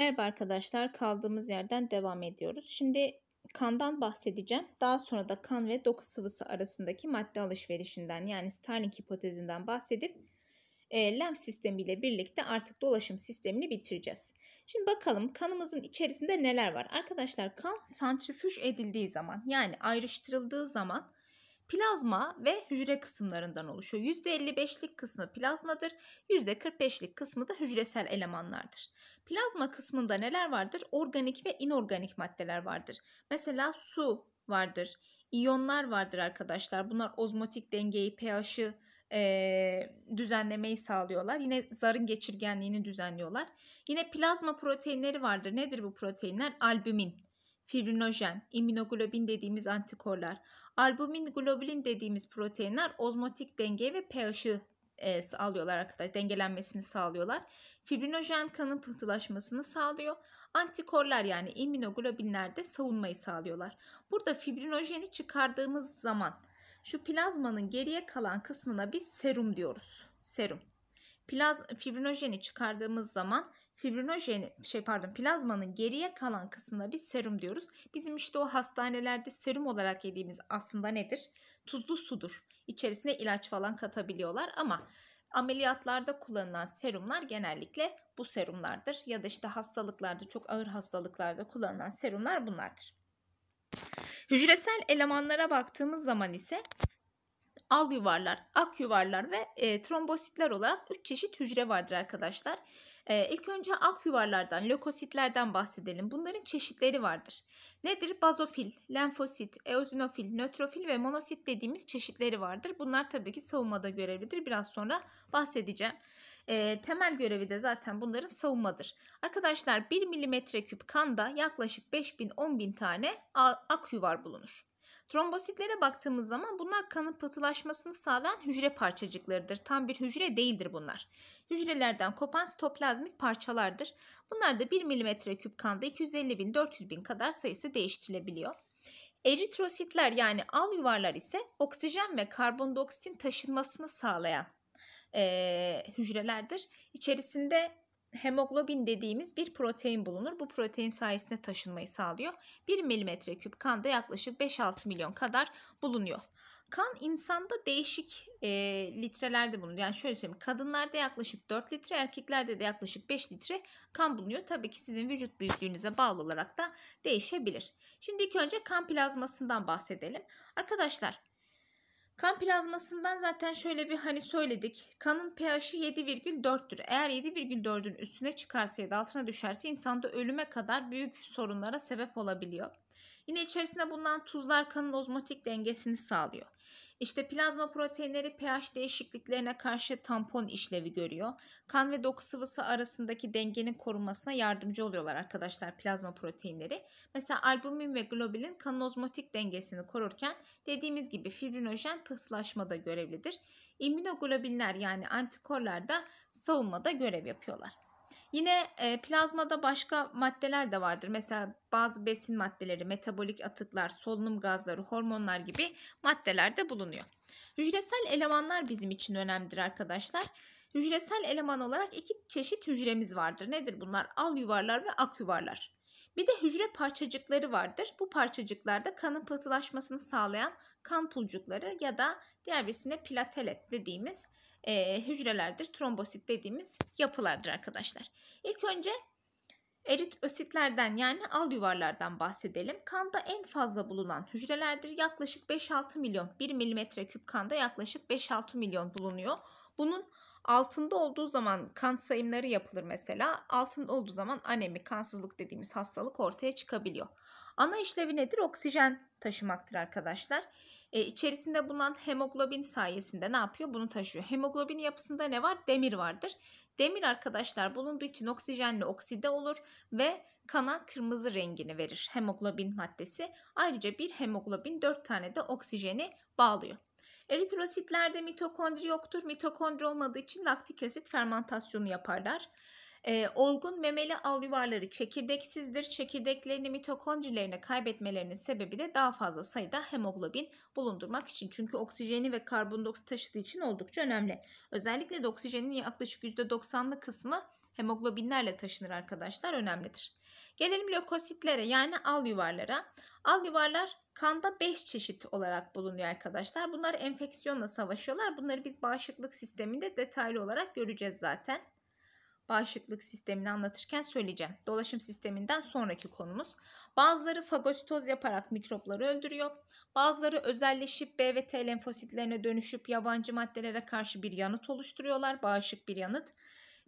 Merhaba arkadaşlar, kaldığımız yerden devam ediyoruz. Şimdi kandan bahsedeceğim. Daha sonra da kan ve doku sıvısı arasındaki madde alışverişinden yani Starling hipotezinden bahsedip e, lenf sistemiyle birlikte artık dolaşım sistemini bitireceğiz. Şimdi bakalım kanımızın içerisinde neler var? Arkadaşlar kan santrifüj edildiği zaman yani ayrıştırıldığı zaman plazma ve hücre kısımlarından oluşuyor. %55'lik kısmı plazmadır, %45'lik kısmı da hücresel elemanlardır. Plazma kısmında neler vardır? Organik ve inorganik maddeler vardır. Mesela su vardır, iyonlar vardır arkadaşlar. Bunlar ozmotik dengeyi, pH'ı e, düzenlemeyi sağlıyorlar. Yine zarın geçirgenliğini düzenliyorlar. Yine plazma proteinleri vardır. Nedir bu proteinler? Albümin, fibrinojen, immunoglobin dediğimiz antikorlar, albumin globulin dediğimiz proteinler ozmotik denge ve pH'ı e, sağlıyorlar arkadaşlar. Dengelenmesini sağlıyorlar. Fibrinojen kanın pıhtılaşmasını sağlıyor. Antikorlar yani immunoglobinler de savunmayı sağlıyorlar. Burada fibrinojeni çıkardığımız zaman şu plazmanın geriye kalan kısmına biz serum diyoruz. Serum. Plaz fibrinojeni çıkardığımız zaman fibrinojeni şey pardon plazmanın geriye kalan kısmına biz serum diyoruz. Bizim işte o hastanelerde serum olarak yediğimiz aslında nedir? Tuzlu sudur. İçerisine ilaç falan katabiliyorlar ama ameliyatlarda kullanılan serumlar genellikle bu serumlardır. Ya da işte hastalıklarda çok ağır hastalıklarda kullanılan serumlar bunlardır. Hücresel elemanlara baktığımız zaman ise al yuvarlar, ak yuvarlar ve e, trombositler olarak 3 çeşit hücre vardır arkadaşlar. E, ilk önce ak yuvarlardan, lökositlerden bahsedelim. Bunların çeşitleri vardır. Nedir? Bazofil, lenfosit, eozinofil, nötrofil ve monosit dediğimiz çeşitleri vardır. Bunlar tabii ki savunmada görevlidir. Biraz sonra bahsedeceğim. E, temel görevi de zaten bunların savunmadır. Arkadaşlar 1 milimetre küp kanda yaklaşık 5000-10.000 tane ak yuvar bulunur. Trombositlere baktığımız zaman bunlar kanın pıhtılaşmasını sağlayan hücre parçacıklarıdır. Tam bir hücre değildir bunlar. Hücrelerden kopan sitoplazmik parçalardır. Bunlar da 1 mm küp kanda 250 bin 400 bin kadar sayısı değiştirilebiliyor. Eritrositler yani al yuvarlar ise oksijen ve karbondioksitin taşınmasını sağlayan e, hücrelerdir. İçerisinde hemoglobin dediğimiz bir protein bulunur. Bu protein sayesinde taşınmayı sağlıyor. 1 milimetre küp kanda yaklaşık 5-6 milyon kadar bulunuyor. Kan insanda değişik e, litrelerde bulunuyor. Yani şöyle söyleyeyim. Kadınlarda yaklaşık 4 litre, erkeklerde de yaklaşık 5 litre kan bulunuyor. Tabii ki sizin vücut büyüklüğünüze bağlı olarak da değişebilir. Şimdi ilk önce kan plazmasından bahsedelim. Arkadaşlar Kan plazmasından zaten şöyle bir hani söyledik. Kanın pH'i 7,4'tür. Eğer 7,4'ün üstüne çıkarsa ya da altına düşerse insanda ölüme kadar büyük sorunlara sebep olabiliyor. Yine içerisinde bulunan tuzlar kanın ozmotik dengesini sağlıyor. İşte plazma proteinleri pH değişikliklerine karşı tampon işlevi görüyor. Kan ve doku sıvısı arasındaki dengenin korunmasına yardımcı oluyorlar arkadaşlar plazma proteinleri. Mesela albumin ve globulin kanın ozmotik dengesini korurken dediğimiz gibi fibrinojen pıhtılaşmada görevlidir. İmmünoglobinler yani antikorlar da savunmada görev yapıyorlar. Yine e, plazmada başka maddeler de vardır. Mesela bazı besin maddeleri, metabolik atıklar, solunum gazları, hormonlar gibi maddeler de bulunuyor. Hücresel elemanlar bizim için önemlidir arkadaşlar. Hücresel eleman olarak iki çeşit hücremiz vardır. Nedir bunlar? Al yuvarlar ve ak yuvarlar. Bir de hücre parçacıkları vardır. Bu parçacıklarda kanın pıhtılaşmasını sağlayan kan pulcukları ya da diğer bir isimle platelet dediğimiz e, hücrelerdir. Trombosit dediğimiz yapılardır arkadaşlar. İlk önce eritrositlerden yani al yuvarlardan bahsedelim. Kanda en fazla bulunan hücrelerdir. Yaklaşık 5-6 milyon. 1 milimetre küp kanda yaklaşık 5-6 milyon bulunuyor. Bunun altında olduğu zaman kan sayımları yapılır mesela. Altında olduğu zaman anemi, kansızlık dediğimiz hastalık ortaya çıkabiliyor. Ana işlevi nedir? Oksijen taşımaktır arkadaşlar. E, içerisinde bulunan hemoglobin sayesinde ne yapıyor? Bunu taşıyor. Hemoglobin yapısında ne var? Demir vardır. Demir arkadaşlar bulunduğu için oksijenle okside olur ve kana kırmızı rengini verir hemoglobin maddesi. Ayrıca bir hemoglobin 4 tane de oksijeni bağlıyor. Eritrositlerde mitokondri yoktur. Mitokondri olmadığı için laktik asit fermentasyonu yaparlar. E, olgun memeli alüvarları çekirdeksizdir. Çekirdeklerini mitokondrilerini kaybetmelerinin sebebi de daha fazla sayıda hemoglobin bulundurmak için. Çünkü oksijeni ve karbondioksit taşıdığı için oldukça önemli. Özellikle de oksijenin yaklaşık %90'lı kısmı hemoglobinlerle taşınır arkadaşlar önemlidir. Gelelim lökositlere yani al yuvarlara. Al yuvarlar kanda 5 çeşit olarak bulunuyor arkadaşlar. Bunlar enfeksiyonla savaşıyorlar. Bunları biz bağışıklık sisteminde detaylı olarak göreceğiz zaten bağışıklık sistemini anlatırken söyleyeceğim. Dolaşım sisteminden sonraki konumuz. Bazıları fagositoz yaparak mikropları öldürüyor. Bazıları özelleşip B ve T lenfositlerine dönüşüp yabancı maddelere karşı bir yanıt oluşturuyorlar. Bağışık bir yanıt.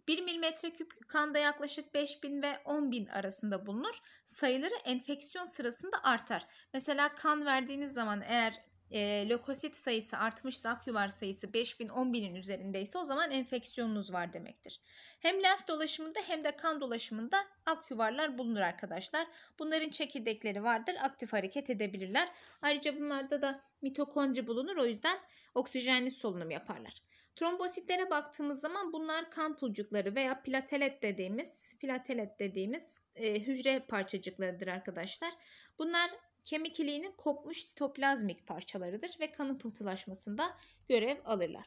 1 mm küp kanda yaklaşık 5000 ve 10.000 arasında bulunur. Sayıları enfeksiyon sırasında artar. Mesela kan verdiğiniz zaman eğer e, lökosit sayısı artmışsa akyuvar sayısı 5000 10.000'in üzerindeyse o zaman enfeksiyonunuz var demektir. Hem lenf dolaşımında hem de kan dolaşımında akyuvarlar bulunur arkadaşlar. Bunların çekirdekleri vardır. Aktif hareket edebilirler. Ayrıca bunlarda da mitokondri bulunur. O yüzden oksijenli solunum yaparlar. Trombositlere baktığımız zaman bunlar kan pulcukları veya platelet dediğimiz platelet dediğimiz e, hücre parçacıklarıdır arkadaşlar. Bunlar kemik iliğinin kopmuş sitoplazmik parçalarıdır ve kanın pıhtılaşmasında görev alırlar.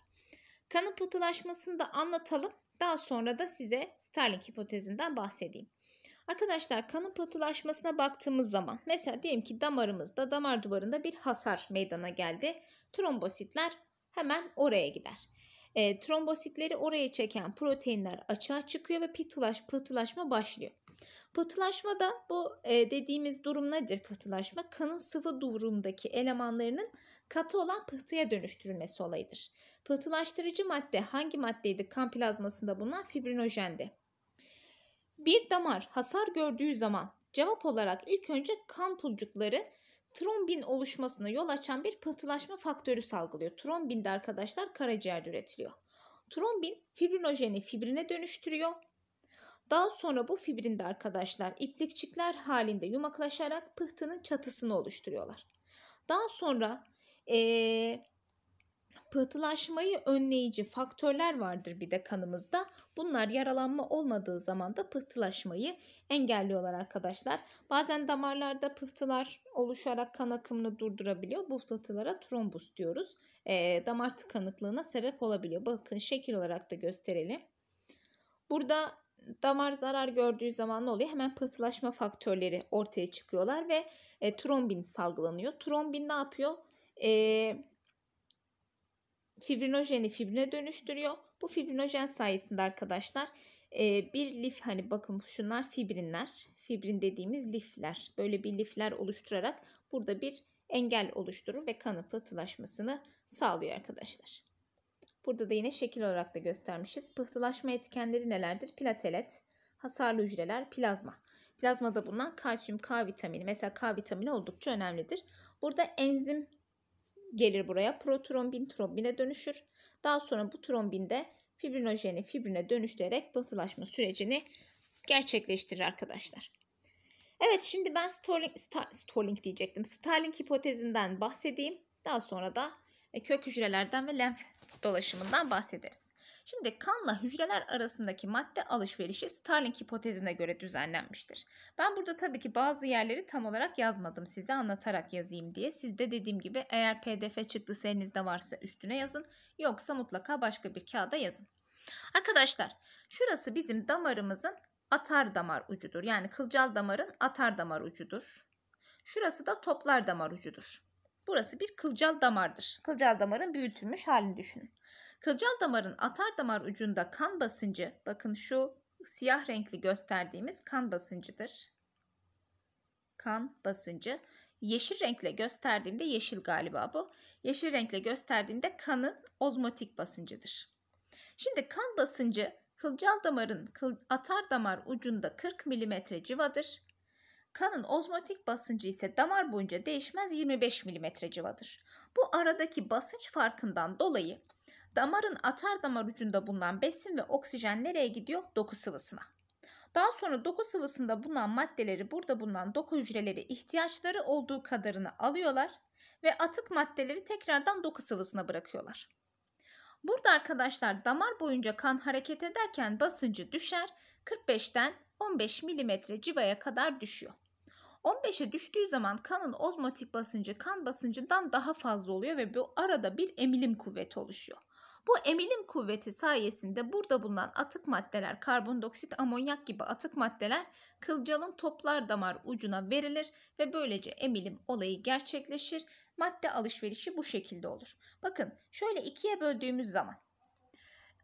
Kanın pıhtılaşmasını da anlatalım. Daha sonra da size Starling hipotezinden bahsedeyim. Arkadaşlar kanın pıhtılaşmasına baktığımız zaman mesela diyelim ki damarımızda damar duvarında bir hasar meydana geldi. Trombositler hemen oraya gider. E, trombositleri oraya çeken proteinler açığa çıkıyor ve pıhtılaş, pıhtılaşma başlıyor. Pıhtılaşma da bu e, dediğimiz durum nedir pıhtılaşma? Kanın sıvı durumdaki elemanlarının katı olan pıhtıya dönüştürülmesi olayıdır. Pıhtılaştırıcı madde hangi maddeydi kan plazmasında bulunan fibrinojendi. Bir damar hasar gördüğü zaman cevap olarak ilk önce kan pulcukları trombin oluşmasına yol açan bir pıhtılaşma faktörü salgılıyor. Trombin de arkadaşlar karaciğerde üretiliyor. Trombin fibrinojeni fibrine dönüştürüyor daha sonra bu fibrinde arkadaşlar iplikçikler halinde yumaklaşarak pıhtının çatısını oluşturuyorlar. Daha sonra ee, pıhtılaşmayı önleyici faktörler vardır bir de kanımızda. Bunlar yaralanma olmadığı zaman da pıhtılaşmayı engelliyorlar arkadaşlar. Bazen damarlarda pıhtılar oluşarak kan akımını durdurabiliyor. Bu pıhtılara trombus diyoruz. E, damar tıkanıklığına sebep olabiliyor. Bakın şekil olarak da gösterelim. Burada damar zarar gördüğü zaman ne oluyor? Hemen pıhtılaşma faktörleri ortaya çıkıyorlar ve e, trombin salgılanıyor. Trombin ne yapıyor? E, fibrinojeni fibrine dönüştürüyor. Bu fibrinojen sayesinde arkadaşlar e, bir lif hani bakın şunlar fibrinler. Fibrin dediğimiz lifler. Böyle bir lifler oluşturarak burada bir engel oluşturur ve kanın pıhtılaşmasını sağlıyor arkadaşlar. Burada da yine şekil olarak da göstermişiz. Pıhtılaşma etkenleri nelerdir? Platelet, hasarlı hücreler, plazma. Plazmada bulunan kalsiyum, K vitamini. Mesela K vitamini oldukça önemlidir. Burada enzim gelir buraya. Protrombin trombine dönüşür. Daha sonra bu trombin de fibrinojeni fibrine dönüştürerek pıhtılaşma sürecini gerçekleştirir arkadaşlar. Evet şimdi ben Starling, Star, Starling diyecektim. Starling hipotezinden bahsedeyim. Daha sonra da kök hücrelerden ve lenf dolaşımından bahsederiz. Şimdi kanla hücreler arasındaki madde alışverişi Starling hipotezine göre düzenlenmiştir. Ben burada tabii ki bazı yerleri tam olarak yazmadım size anlatarak yazayım diye. Siz de dediğim gibi eğer pdf çıktısı elinizde varsa üstüne yazın yoksa mutlaka başka bir kağıda yazın. Arkadaşlar şurası bizim damarımızın atar damar ucudur. Yani kılcal damarın atar damar ucudur. Şurası da toplar damar ucudur. Burası bir kılcal damardır. Kılcal damarın büyütülmüş halini düşünün. Kılcal damarın atar damar ucunda kan basıncı, bakın şu siyah renkli gösterdiğimiz kan basıncıdır. Kan basıncı. Yeşil renkle gösterdiğimde yeşil galiba bu. Yeşil renkle gösterdiğimde kanın ozmotik basıncıdır. Şimdi kan basıncı kılcal damarın atar damar ucunda 40 mm civadır. Kanın ozmotik basıncı ise damar boyunca değişmez 25 mm civadır. Bu aradaki basınç farkından dolayı damarın atar damar ucunda bulunan besin ve oksijen nereye gidiyor? Doku sıvısına. Daha sonra doku sıvısında bulunan maddeleri burada bulunan doku hücreleri ihtiyaçları olduğu kadarını alıyorlar ve atık maddeleri tekrardan doku sıvısına bırakıyorlar. Burada arkadaşlar damar boyunca kan hareket ederken basıncı düşer 45'ten 15 mm civaya kadar düşüyor. 15'e düştüğü zaman kanın ozmotik basıncı kan basıncından daha fazla oluyor ve bu arada bir emilim kuvveti oluşuyor. Bu emilim kuvveti sayesinde burada bulunan atık maddeler, karbondioksit, amonyak gibi atık maddeler kılcalın toplar damar ucuna verilir ve böylece emilim olayı gerçekleşir. Madde alışverişi bu şekilde olur. Bakın şöyle ikiye böldüğümüz zaman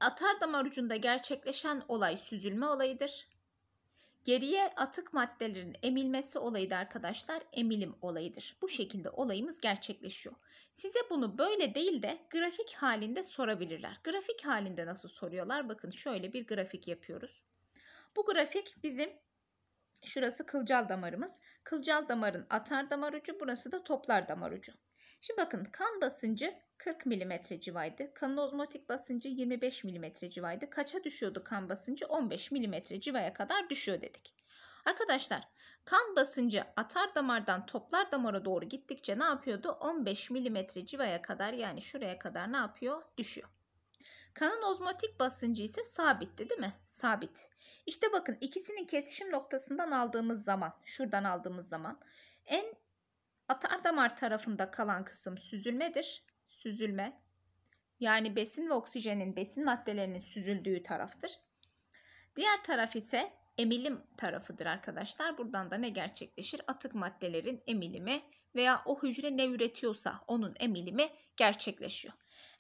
atar damar ucunda gerçekleşen olay süzülme olayıdır. Geriye atık maddelerin emilmesi olayı da arkadaşlar emilim olayıdır. Bu şekilde olayımız gerçekleşiyor. Size bunu böyle değil de grafik halinde sorabilirler. Grafik halinde nasıl soruyorlar? Bakın şöyle bir grafik yapıyoruz. Bu grafik bizim şurası kılcal damarımız. Kılcal damarın atar damar ucu burası da toplar damar ucu. Şimdi bakın kan basıncı 40 mm civaydı. Kanın ozmotik basıncı 25 mm civaydı. Kaça düşüyordu kan basıncı? 15 mm civaya kadar düşüyor dedik. Arkadaşlar kan basıncı atar damardan toplar damara doğru gittikçe ne yapıyordu? 15 mm civaya kadar yani şuraya kadar ne yapıyor? Düşüyor. Kanın ozmotik basıncı ise sabitti değil mi? Sabit. İşte bakın ikisinin kesişim noktasından aldığımız zaman, şuradan aldığımız zaman en atar damar tarafında kalan kısım süzülmedir süzülme yani besin ve oksijenin besin maddelerinin süzüldüğü taraftır. Diğer taraf ise emilim tarafıdır arkadaşlar. Buradan da ne gerçekleşir? Atık maddelerin emilimi veya o hücre ne üretiyorsa onun emilimi gerçekleşiyor.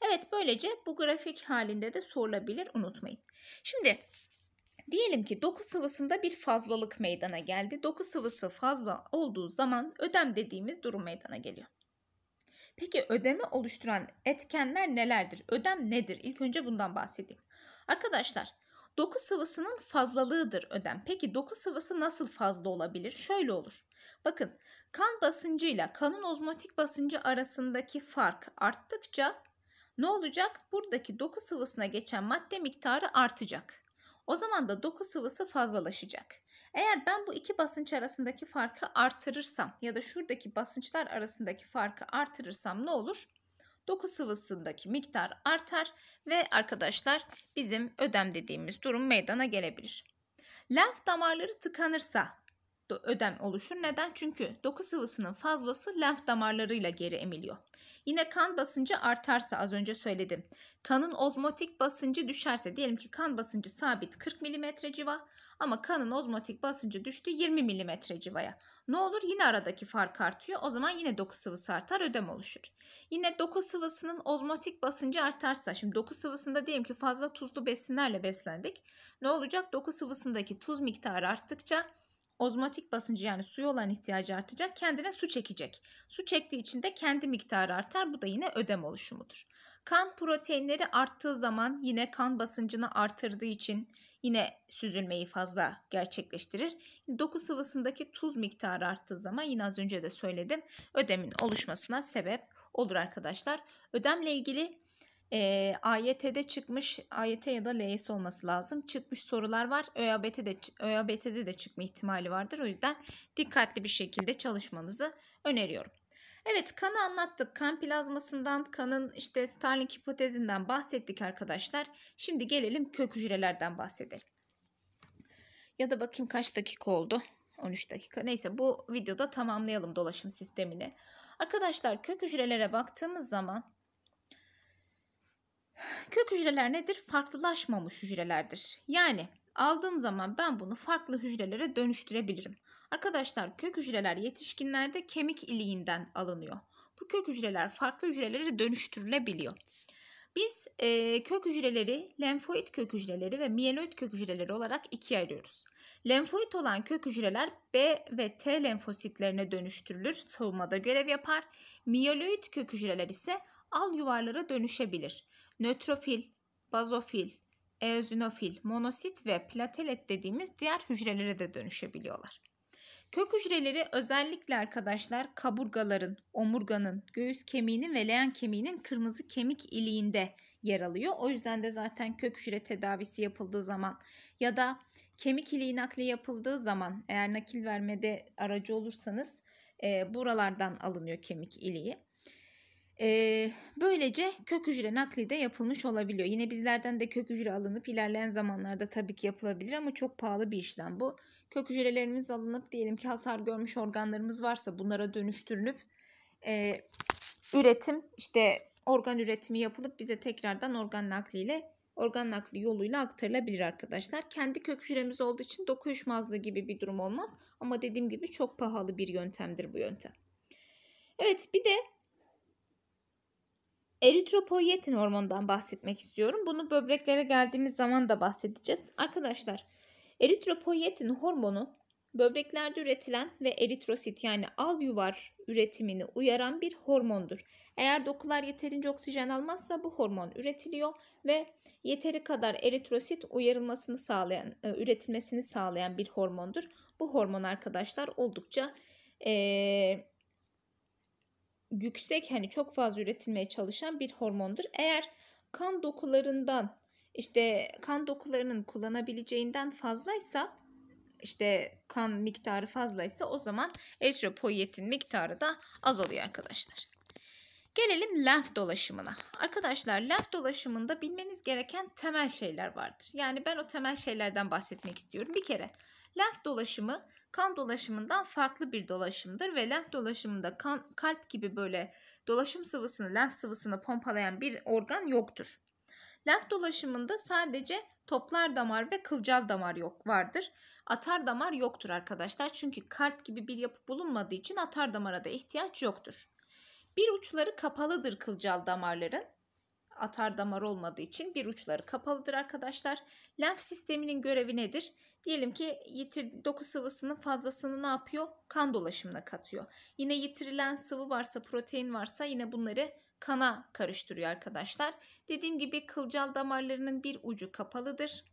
Evet böylece bu grafik halinde de sorulabilir unutmayın. Şimdi diyelim ki doku sıvısında bir fazlalık meydana geldi. Doku sıvısı fazla olduğu zaman ödem dediğimiz durum meydana geliyor. Peki ödemi oluşturan etkenler nelerdir? Ödem nedir? İlk önce bundan bahsedeyim. Arkadaşlar doku sıvısının fazlalığıdır ödem. Peki doku sıvısı nasıl fazla olabilir? Şöyle olur. Bakın kan basıncıyla kanın ozmotik basıncı arasındaki fark arttıkça ne olacak? Buradaki doku sıvısına geçen madde miktarı artacak. O zaman da doku sıvısı fazlalaşacak. Eğer ben bu iki basınç arasındaki farkı artırırsam ya da şuradaki basınçlar arasındaki farkı artırırsam ne olur? Doku sıvısındaki miktar artar ve arkadaşlar bizim ödem dediğimiz durum meydana gelebilir. Lenf damarları tıkanırsa ödem oluşur. Neden? Çünkü doku sıvısının fazlası lenf damarlarıyla geri emiliyor. Yine kan basıncı artarsa az önce söyledim. Kanın ozmotik basıncı düşerse diyelim ki kan basıncı sabit 40 mm civa ama kanın ozmotik basıncı düştü 20 mm civaya. Ne olur? Yine aradaki fark artıyor. O zaman yine doku sıvısı artar ödem oluşur. Yine doku sıvısının ozmotik basıncı artarsa şimdi doku sıvısında diyelim ki fazla tuzlu besinlerle beslendik. Ne olacak? Doku sıvısındaki tuz miktarı arttıkça ozmotik basıncı yani suya olan ihtiyacı artacak. Kendine su çekecek. Su çektiği için de kendi miktarı artar. Bu da yine ödem oluşumudur. Kan proteinleri arttığı zaman yine kan basıncını artırdığı için yine süzülmeyi fazla gerçekleştirir. Doku sıvısındaki tuz miktarı arttığı zaman yine az önce de söyledim ödemin oluşmasına sebep olur arkadaşlar. Ödemle ilgili e, AYT'de çıkmış, AYT ya da LYS olması lazım. Çıkmış sorular var. ÖABT'de, ÖABT'de de çıkma ihtimali vardır. O yüzden dikkatli bir şekilde çalışmanızı öneriyorum. Evet kanı anlattık. Kan plazmasından, kanın işte Starling hipotezinden bahsettik arkadaşlar. Şimdi gelelim kök hücrelerden bahsedelim. Ya da bakayım kaç dakika oldu. 13 dakika. Neyse bu videoda tamamlayalım dolaşım sistemini. Arkadaşlar kök hücrelere baktığımız zaman Kök hücreler nedir? Farklılaşmamış hücrelerdir. Yani aldığım zaman ben bunu farklı hücrelere dönüştürebilirim. Arkadaşlar kök hücreler yetişkinlerde kemik iliğinden alınıyor. Bu kök hücreler farklı hücrelere dönüştürülebiliyor. Biz e, kök hücreleri lenfoid kök hücreleri ve miyeloid kök hücreleri olarak ikiye ayırıyoruz. Lenfoid olan kök hücreler B ve T lenfositlerine dönüştürülür, savunmada görev yapar. Miyeloid kök hücreler ise al yuvarlara dönüşebilir. Nötrofil, bazofil, eozinofil, monosit ve platelet dediğimiz diğer hücrelere de dönüşebiliyorlar. Kök hücreleri özellikle arkadaşlar kaburgaların, omurganın, göğüs kemiğinin ve leğen kemiğinin kırmızı kemik iliğinde yer alıyor. O yüzden de zaten kök hücre tedavisi yapıldığı zaman ya da kemik iliği nakli yapıldığı zaman eğer nakil vermede aracı olursanız e, buralardan alınıyor kemik iliği. Ee, böylece kök hücre nakli de yapılmış olabiliyor. Yine bizlerden de kök hücre alınıp ilerleyen zamanlarda tabii ki yapılabilir ama çok pahalı bir işlem bu. Kök hücrelerimiz alınıp diyelim ki hasar görmüş organlarımız varsa bunlara dönüştürülüp e, üretim işte organ üretimi yapılıp bize tekrardan organ nakliyle organ nakli yoluyla aktarılabilir arkadaşlar. Kendi kök hücremiz olduğu için doku gibi bir durum olmaz. Ama dediğim gibi çok pahalı bir yöntemdir bu yöntem. Evet bir de eritropoietin hormonundan bahsetmek istiyorum. Bunu böbreklere geldiğimiz zaman da bahsedeceğiz. Arkadaşlar eritropoietin hormonu böbreklerde üretilen ve eritrosit yani al yuvar üretimini uyaran bir hormondur. Eğer dokular yeterince oksijen almazsa bu hormon üretiliyor ve yeteri kadar eritrosit uyarılmasını sağlayan, e, üretilmesini sağlayan bir hormondur. Bu hormon arkadaşlar oldukça e, yüksek hani çok fazla üretilmeye çalışan bir hormondur. Eğer kan dokularından işte kan dokularının kullanabileceğinden fazlaysa işte kan miktarı fazlaysa o zaman eritropoietin miktarı da az oluyor arkadaşlar. Gelelim lenf dolaşımına. Arkadaşlar lenf dolaşımında bilmeniz gereken temel şeyler vardır. Yani ben o temel şeylerden bahsetmek istiyorum. Bir kere lenf dolaşımı kan dolaşımından farklı bir dolaşımdır ve lenf dolaşımında kan, kalp gibi böyle dolaşım sıvısını, lenf sıvısını pompalayan bir organ yoktur. Lenf dolaşımında sadece toplar damar ve kılcal damar yok vardır. Atar damar yoktur arkadaşlar. Çünkü kalp gibi bir yapı bulunmadığı için atar damara da ihtiyaç yoktur. Bir uçları kapalıdır kılcal damarların. Atar damar olmadığı için bir uçları kapalıdır arkadaşlar. Lenf sisteminin görevi nedir? Diyelim ki yitir, doku sıvısının fazlasını ne yapıyor? Kan dolaşımına katıyor. Yine yitirilen sıvı varsa, protein varsa yine bunları kana karıştırıyor arkadaşlar. Dediğim gibi kılcal damarlarının bir ucu kapalıdır.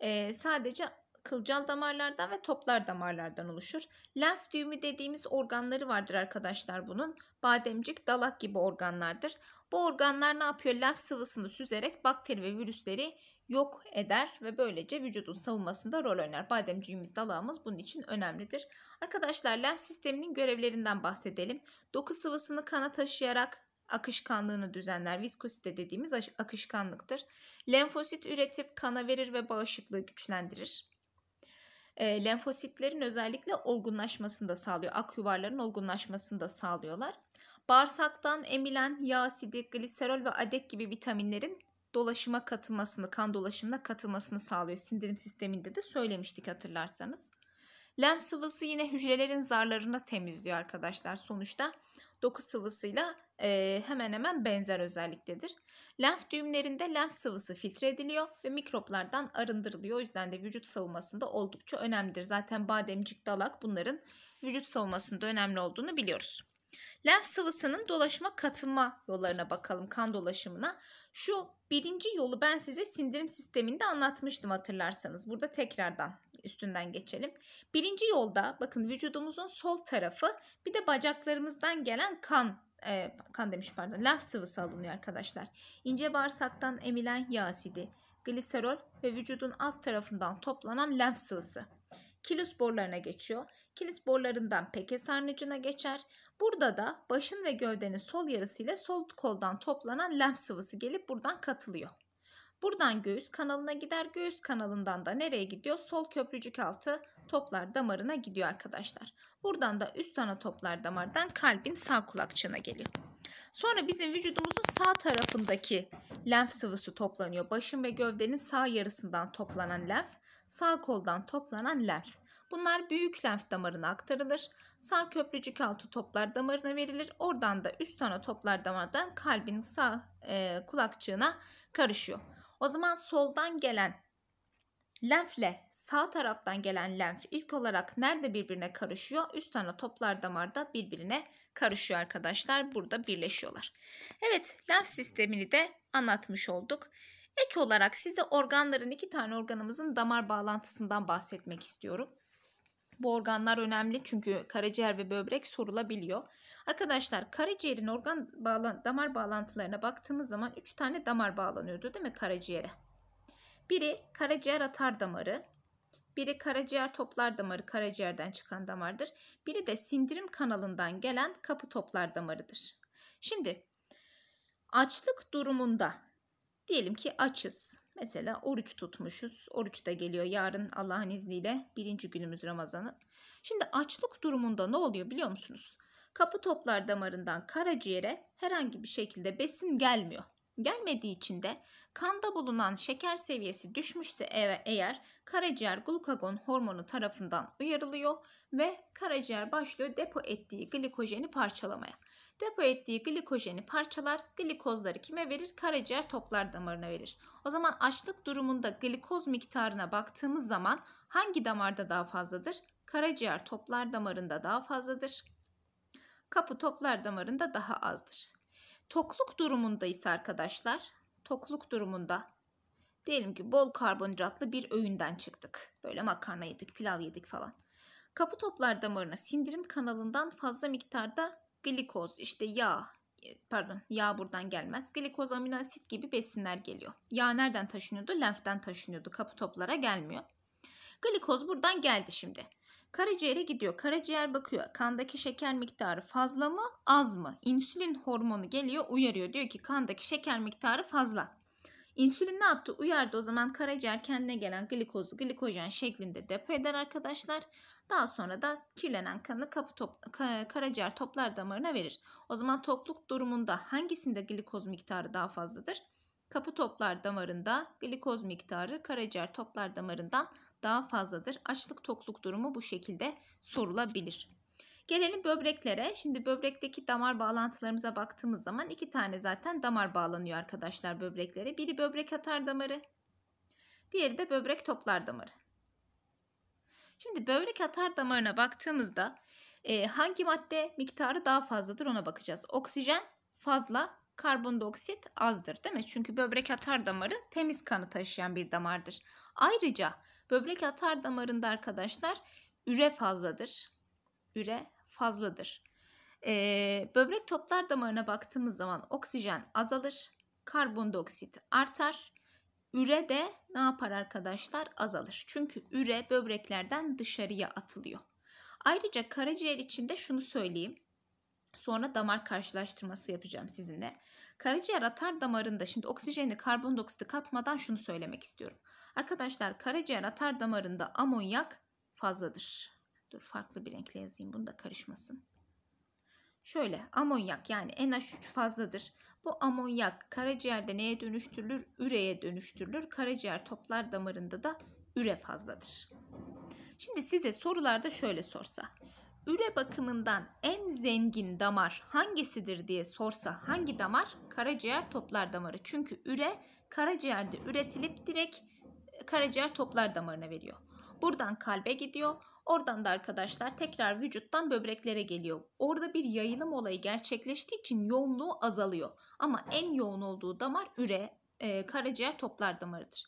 Ee, sadece kılcal damarlardan ve toplar damarlardan oluşur. Lenf düğümü dediğimiz organları vardır arkadaşlar bunun. Bademcik, dalak gibi organlardır. Bu organlar ne yapıyor? Lenf sıvısını süzerek bakteri ve virüsleri yok eder ve böylece vücudun savunmasında rol oynar. Bademciğimiz, dalağımız bunun için önemlidir. Arkadaşlar lenf sisteminin görevlerinden bahsedelim. Doku sıvısını kana taşıyarak akışkanlığını düzenler. Viskosite dediğimiz akışkanlıktır. Lenfosit üretip kana verir ve bağışıklığı güçlendirir. E, lenfositlerin özellikle olgunlaşmasını da sağlıyor. Ak yuvarların olgunlaşmasını da sağlıyorlar. Bağırsaktan emilen yağ asidi, gliserol ve adek gibi vitaminlerin dolaşıma katılmasını, kan dolaşımına katılmasını sağlıyor. Sindirim sisteminde de söylemiştik hatırlarsanız. Lenf sıvısı yine hücrelerin zarlarını temizliyor arkadaşlar. Sonuçta doku sıvısıyla e, hemen hemen benzer özelliktedir. Lenf düğümlerinde lenf sıvısı filtre ediliyor ve mikroplardan arındırılıyor. O yüzden de vücut savunmasında oldukça önemlidir. Zaten bademcik, dalak bunların vücut savunmasında önemli olduğunu biliyoruz. Lenf sıvısının dolaşıma katılma yollarına bakalım kan dolaşımına. Şu birinci yolu ben size sindirim sisteminde anlatmıştım hatırlarsanız. Burada tekrardan üstünden geçelim. Birinci yolda bakın vücudumuzun sol tarafı bir de bacaklarımızdan gelen kan e, kan demiş pardon lenf sıvısı alınıyor arkadaşlar. İnce bağırsaktan emilen yağ asidi, gliserol ve vücudun alt tarafından toplanan lenf sıvısı. Kilus borularına geçiyor. Kilus borularından peke sarnıcına geçer. Burada da başın ve gövdenin sol yarısı ile sol koldan toplanan lenf sıvısı gelip buradan katılıyor. Buradan göğüs kanalına gider. Göğüs kanalından da nereye gidiyor? Sol köprücük altı toplar damarına gidiyor arkadaşlar. Buradan da üst ana toplar damardan kalbin sağ kulakçığına geliyor. Sonra bizim vücudumuzun sağ tarafındaki lenf sıvısı toplanıyor. Başın ve gövdenin sağ yarısından toplanan lenf, sağ koldan toplanan lenf. Bunlar büyük lenf damarına aktarılır. Sağ köprücük altı toplar damarına verilir. Oradan da üst ana toplar damardan kalbin sağ e, kulakçığına karışıyor. O zaman soldan gelen lenfle sağ taraftan gelen lenf ilk olarak nerede birbirine karışıyor? Üst ana toplar damarda birbirine karışıyor arkadaşlar. Burada birleşiyorlar. Evet lenf sistemini de anlatmış olduk. Ek olarak size organların iki tane organımızın damar bağlantısından bahsetmek istiyorum. Bu organlar önemli çünkü karaciğer ve böbrek sorulabiliyor. Arkadaşlar karaciğerin organ bağla damar bağlantılarına baktığımız zaman 3 tane damar bağlanıyordu değil mi karaciğere? Biri karaciğer atar damarı, biri karaciğer toplar damarı, karaciğerden çıkan damardır. Biri de sindirim kanalından gelen kapı toplar damarıdır. Şimdi açlık durumunda diyelim ki açız. Mesela oruç tutmuşuz. Oruç da geliyor yarın Allah'ın izniyle birinci günümüz Ramazan'ı. Şimdi açlık durumunda ne oluyor biliyor musunuz? Kapı toplar damarından karaciğere herhangi bir şekilde besin gelmiyor. Gelmediği için de kanda bulunan şeker seviyesi düşmüşse eğer karaciğer glukagon hormonu tarafından uyarılıyor ve karaciğer başlıyor depo ettiği glikojeni parçalamaya. Depo ettiği glikojeni parçalar, glikozları kime verir? Karaciğer toplar damarına verir. O zaman açlık durumunda glikoz miktarına baktığımız zaman hangi damarda daha fazladır? Karaciğer toplar damarında daha fazladır. Kapı toplar damarında daha azdır. Tokluk durumunda ise arkadaşlar, tokluk durumunda diyelim ki bol karbonhidratlı bir öğünden çıktık. Böyle makarna yedik, pilav yedik falan. Kapı toplar damarına sindirim kanalından fazla miktarda glikoz, işte yağ, pardon yağ buradan gelmez. Glikoz, amino asit gibi besinler geliyor. Yağ nereden taşınıyordu? Lenften taşınıyordu. Kapı toplara gelmiyor. Glikoz buradan geldi şimdi. Karaciğere gidiyor. Karaciğer bakıyor. Kandaki şeker miktarı fazla mı az mı? İnsülin hormonu geliyor uyarıyor. Diyor ki kandaki şeker miktarı fazla. İnsülin ne yaptı? Uyardı. O zaman karaciğer kendine gelen glikozu glikojen şeklinde depo eder arkadaşlar. Daha sonra da kirlenen kanı kapı top, karaciğer toplar damarına verir. O zaman tokluk durumunda hangisinde glikoz miktarı daha fazladır? Kapı toplar damarında glikoz miktarı karaciğer toplar damarından daha fazladır. Açlık tokluk durumu bu şekilde sorulabilir. Gelelim böbreklere. Şimdi böbrekteki damar bağlantılarımıza baktığımız zaman iki tane zaten damar bağlanıyor arkadaşlar böbreklere. Biri böbrek atar damarı, diğeri de böbrek toplar damarı. Şimdi böbrek atar damarına baktığımızda e, hangi madde miktarı daha fazladır ona bakacağız. Oksijen fazla, karbondioksit azdır değil mi? Çünkü böbrek atar damarı temiz kanı taşıyan bir damardır. Ayrıca böbrek atar damarında arkadaşlar üre fazladır. Üre fazladır. Ee, böbrek toplar damarına baktığımız zaman oksijen azalır, karbondioksit artar. Üre de ne yapar arkadaşlar? Azalır. Çünkü üre böbreklerden dışarıya atılıyor. Ayrıca karaciğer içinde şunu söyleyeyim. Sonra damar karşılaştırması yapacağım sizinle. Karaciğer atar damarında şimdi oksijeni karbondioksiti katmadan şunu söylemek istiyorum. Arkadaşlar karaciğer atar damarında amonyak fazladır. Dur farklı bir renkle yazayım bunu da karışmasın. Şöyle amonyak yani NH3 fazladır. Bu amonyak karaciğerde neye dönüştürülür? Üreye dönüştürülür. Karaciğer toplar damarında da üre fazladır. Şimdi size sorularda şöyle sorsa üre bakımından en zengin damar hangisidir diye sorsa hangi damar? Karaciğer toplar damarı. Çünkü üre karaciğerde üretilip direkt e, karaciğer toplar damarına veriyor. Buradan kalbe gidiyor. Oradan da arkadaşlar tekrar vücuttan böbreklere geliyor. Orada bir yayılım olayı gerçekleştiği için yoğunluğu azalıyor. Ama en yoğun olduğu damar üre, e, karaciğer toplar damarıdır.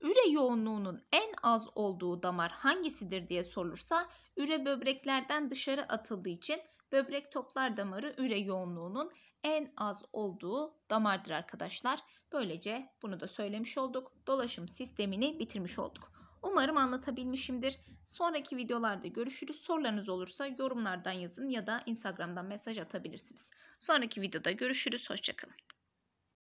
Üre yoğunluğunun en az olduğu damar hangisidir diye sorulursa üre böbreklerden dışarı atıldığı için böbrek toplar damarı üre yoğunluğunun en az olduğu damardır arkadaşlar. Böylece bunu da söylemiş olduk. Dolaşım sistemini bitirmiş olduk. Umarım anlatabilmişimdir. Sonraki videolarda görüşürüz. Sorularınız olursa yorumlardan yazın ya da Instagram'dan mesaj atabilirsiniz. Sonraki videoda görüşürüz. Hoşçakalın.